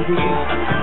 Sorten,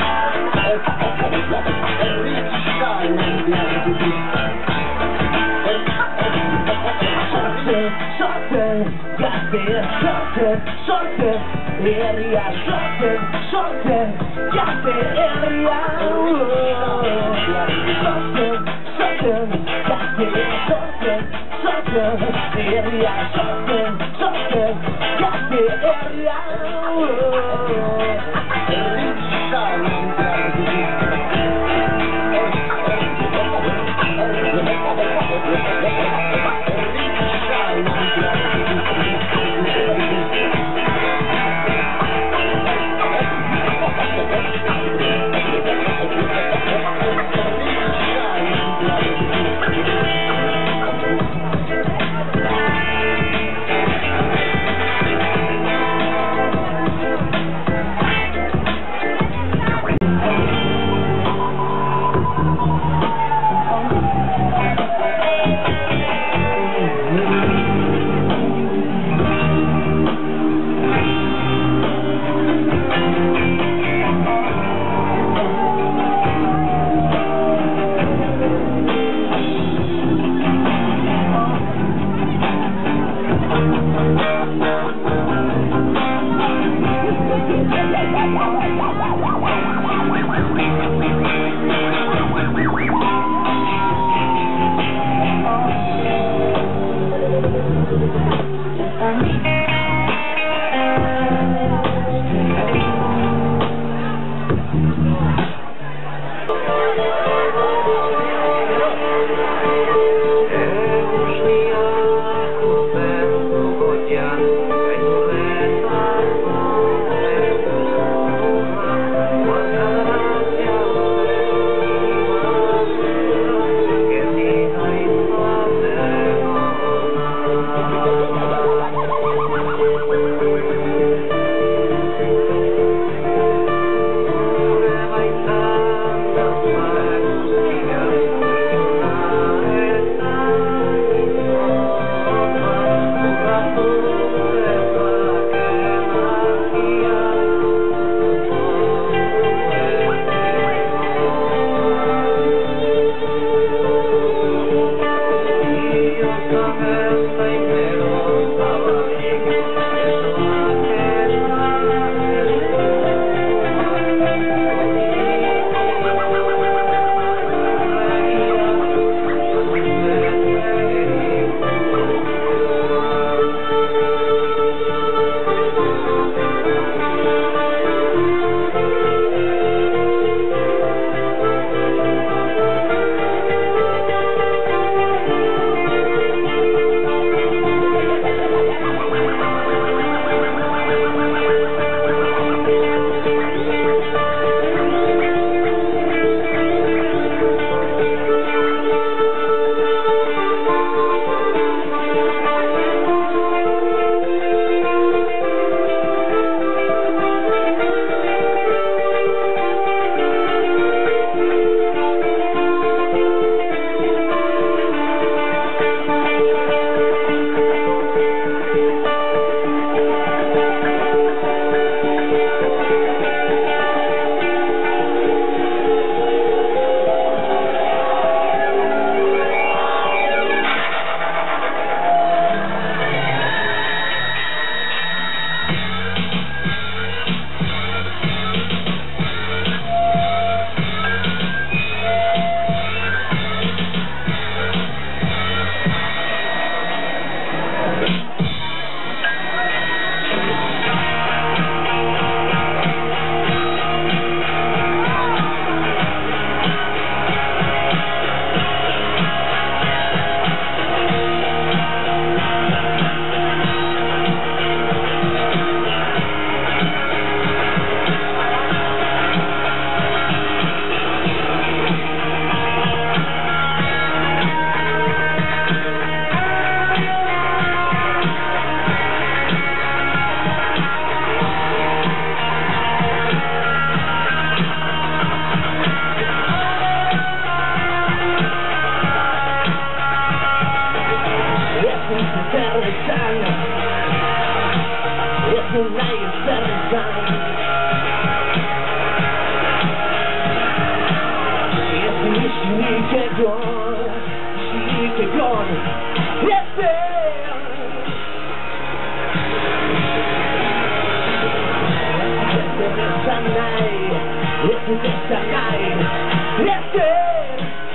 Yes, yes.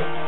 Yeah.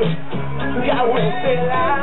Yahweh Selah.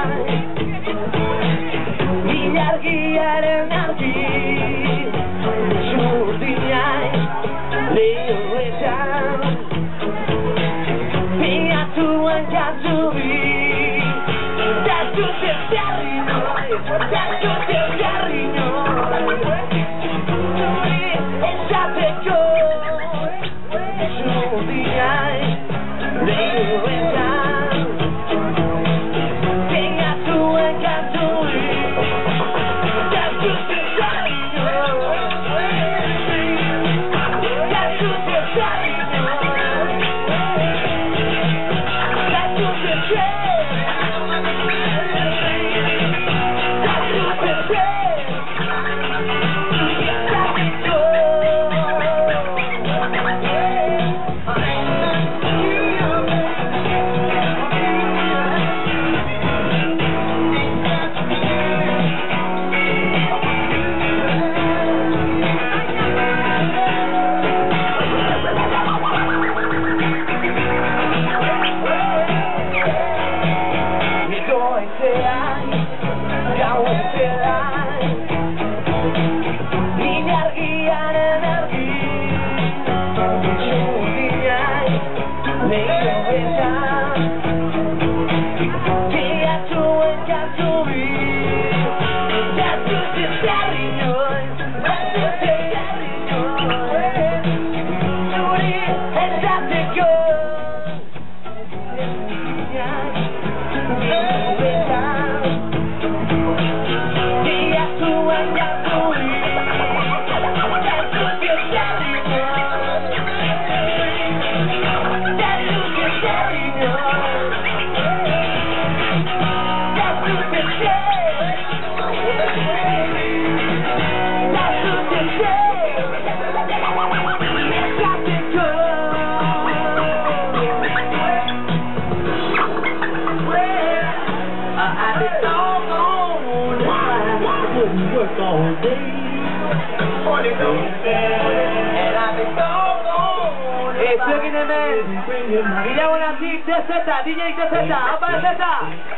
Gentlemen, Villa Bonantic de Z, DJ de Z, apa Z.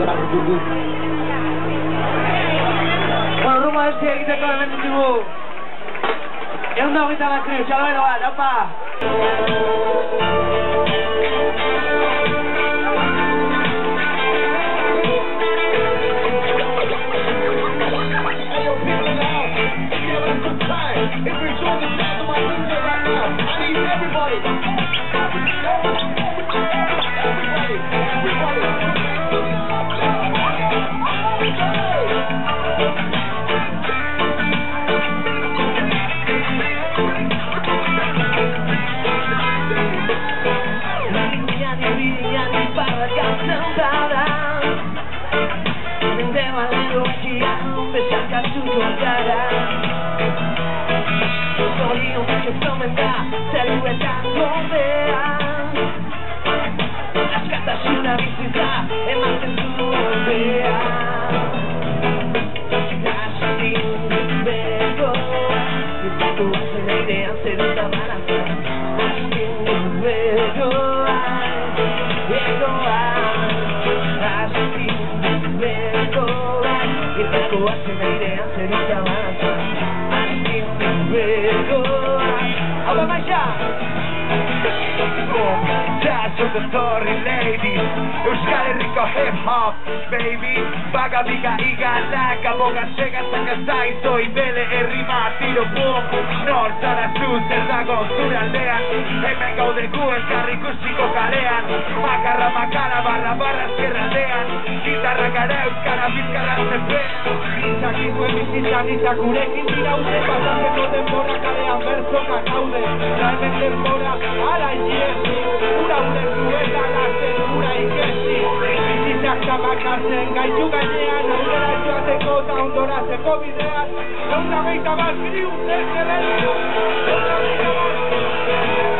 Rumah dia kita kawan nanti dulu Yang tahu kita masih Jalan awak apa If you're short, the sound of everybody. The story ladies Euskal Herriko hip hop baby Baga biga igalak Aboga sega zaka zaizoi Bele herri bat tiro boom Nor zara zu zer dago zure aldean Hemen gaude gu elkarri ikusiko kalean Makarra makara barra barra ezkerraldean Gitarra gara euskara bizkarra zepen Itzak izue bizitzan itzak gurekin diraude Pasatzeko denbora kalean berzoka gaude Da hemen denbora ala Jesu Ura ulertu eta lazen ura ikesi Bizitzak tabakatzen gaitu gainean Aurrera joateko eta ondorazeko bidean Euna geita bat griu ezkerrela Euna geita bat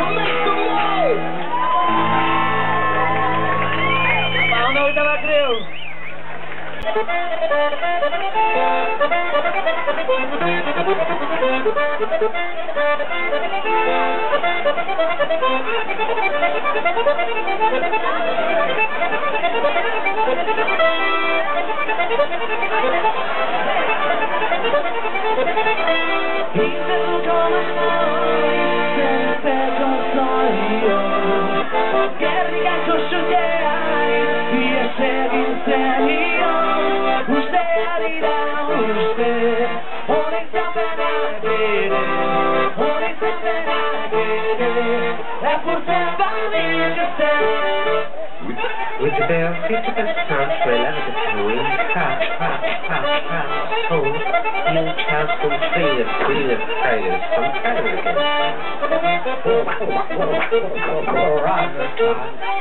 Usted hará, usted, por esta pena With the bell, it's the best time to love the swing. Ha, ha, ha, ha. Oh, you have some fear, fear, fear, some fear again. oh, oh, oh, oh, oh, oh, oh, oh, oh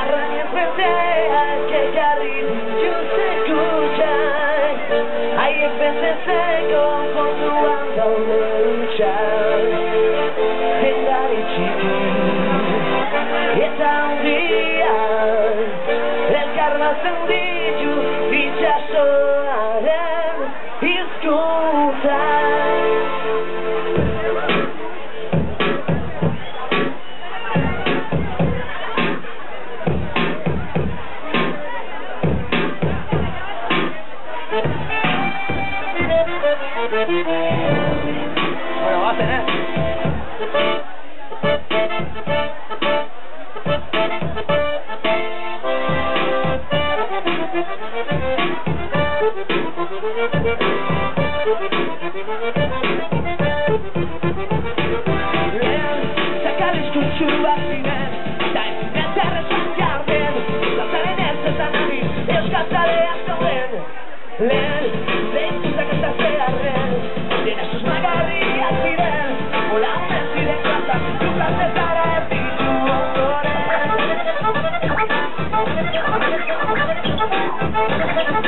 Arranque el que carril Thank you.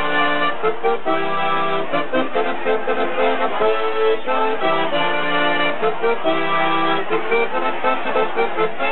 Thank you.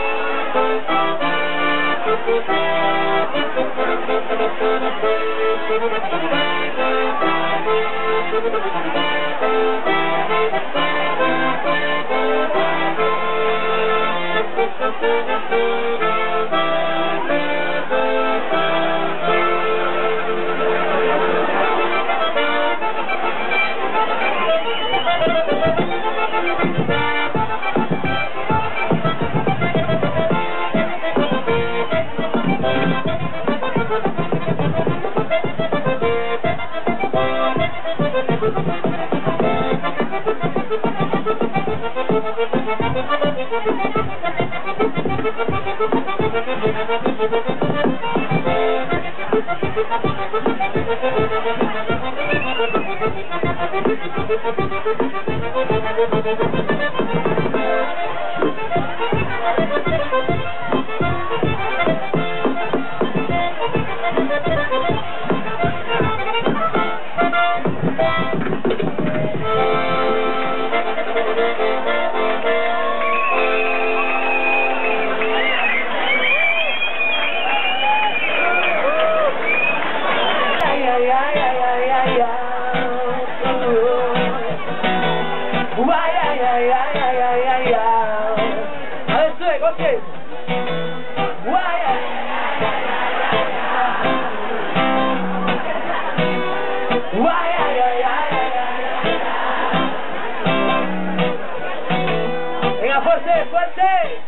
Venga, fuerte, fuerte.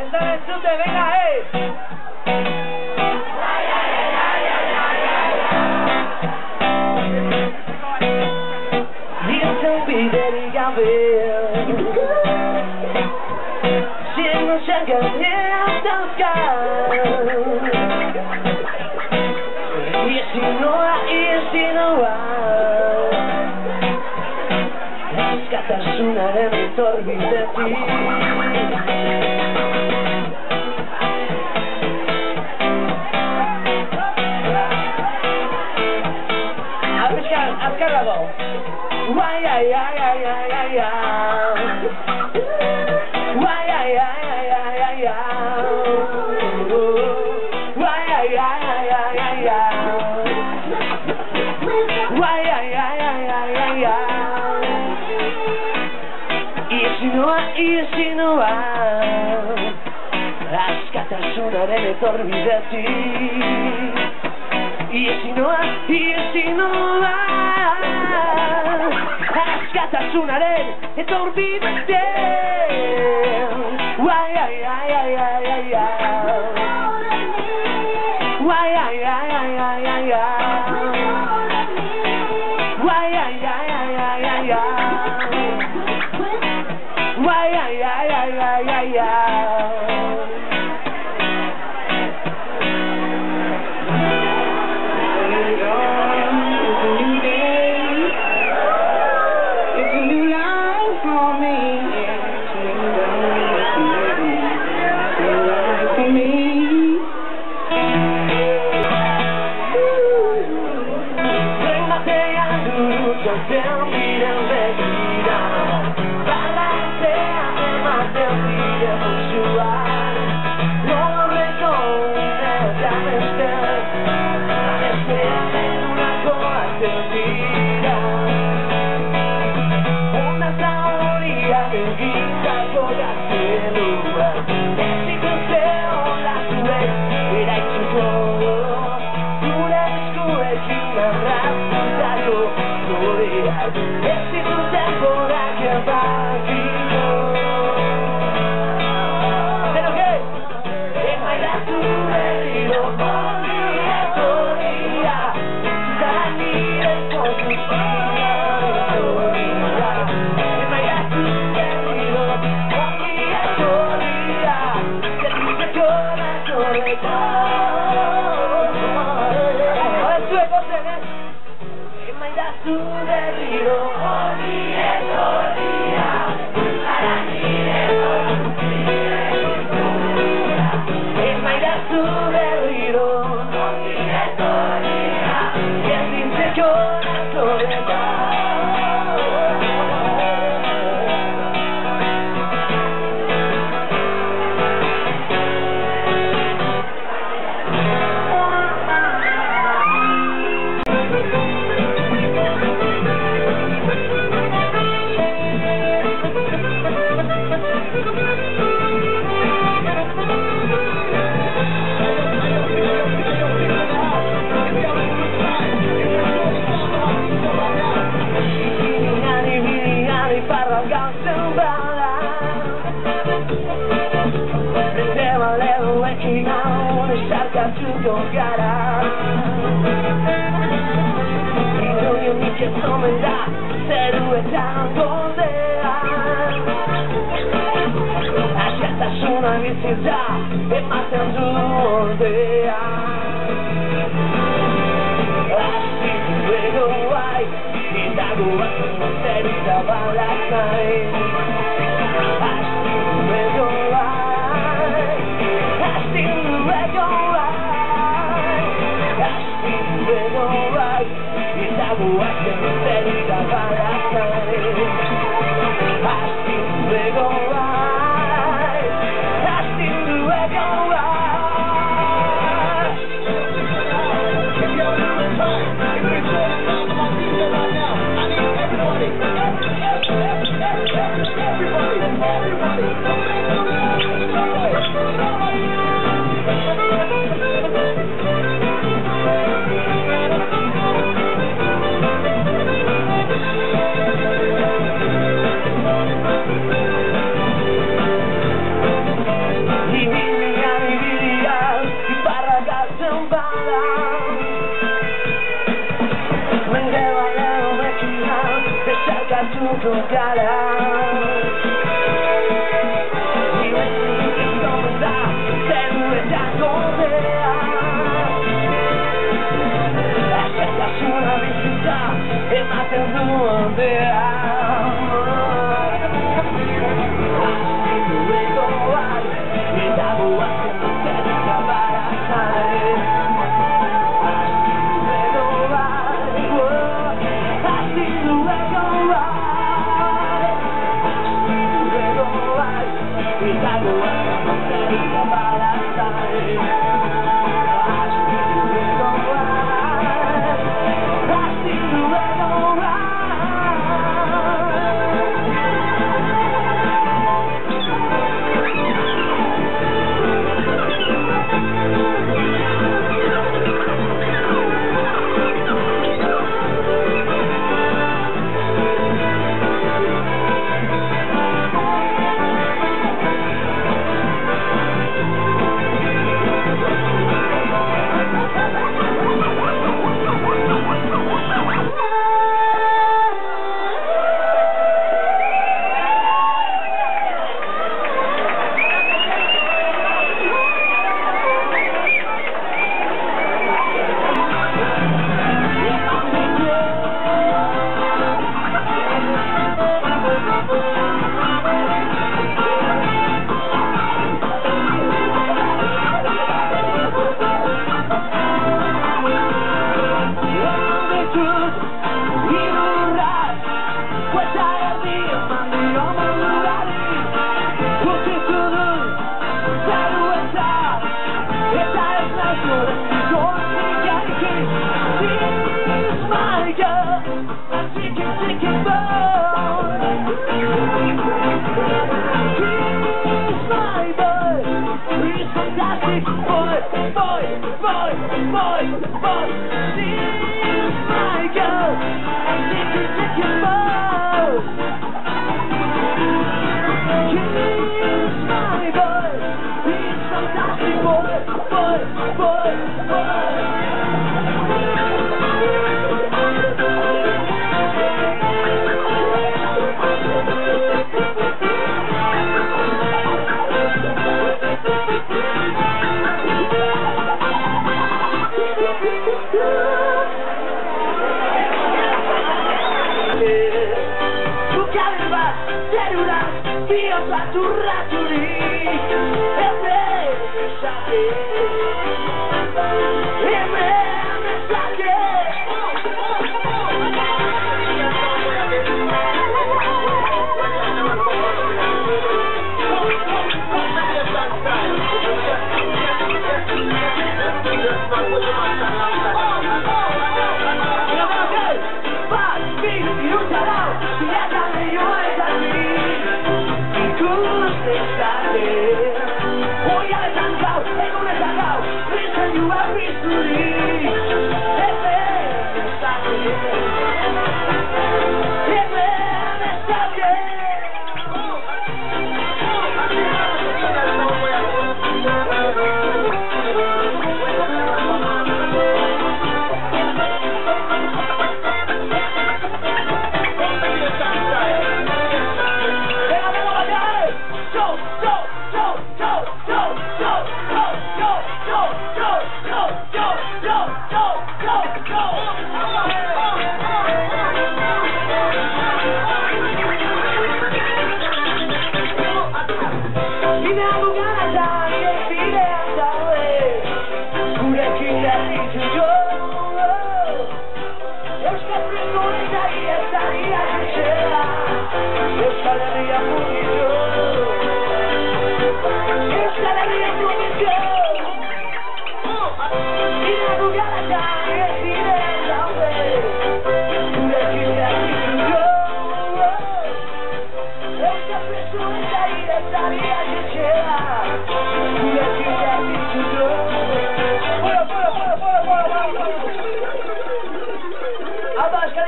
Esta es venga, eh. feel. Shimmel, shaker, hit the sky. It's in a while, it's in a while. Skatasuna de mi torbi de ti. I've got. Io e Askatasunaren cascata sulla rete Askatasunaren sì Uai, ai, ai, ai, ai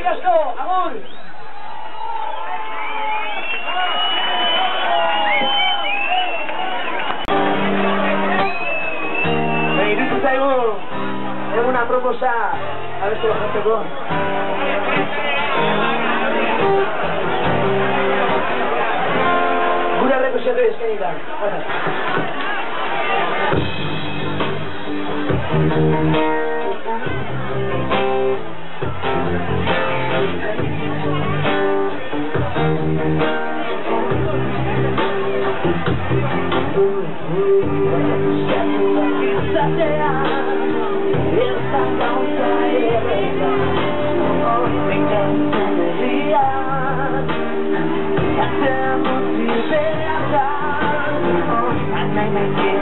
fiasco, amor. Ladies Table, es una propuesta a ver si lo Gura representatu eskenitan. make it.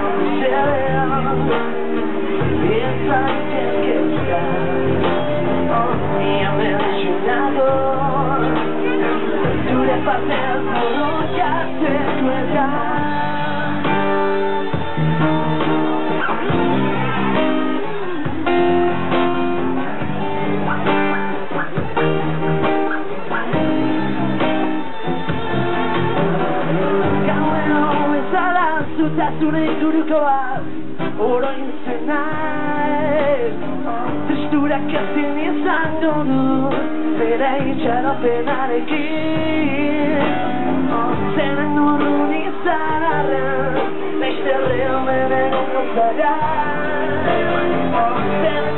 Gaurkoa oroin zena ez Testurak ezin izan gondu Bera itxaro penarekin Zenen urrun izan arren Neiste leo menen gozara Zenen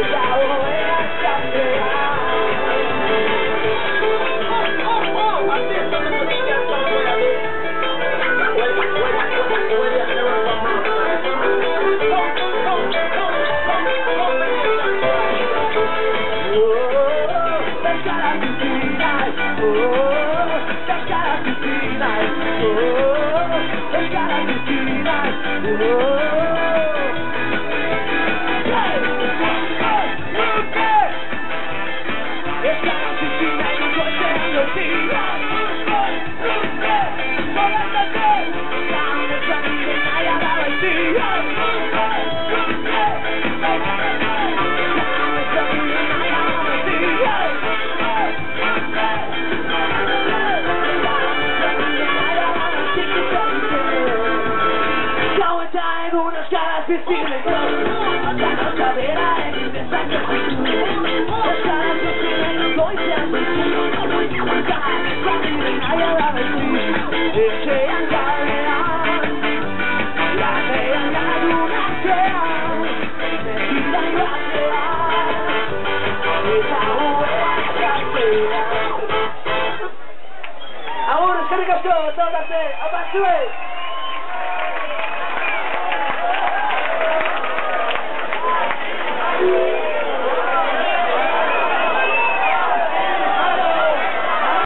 Yeah. Oh, Ahora, carga todo, todo, abajo,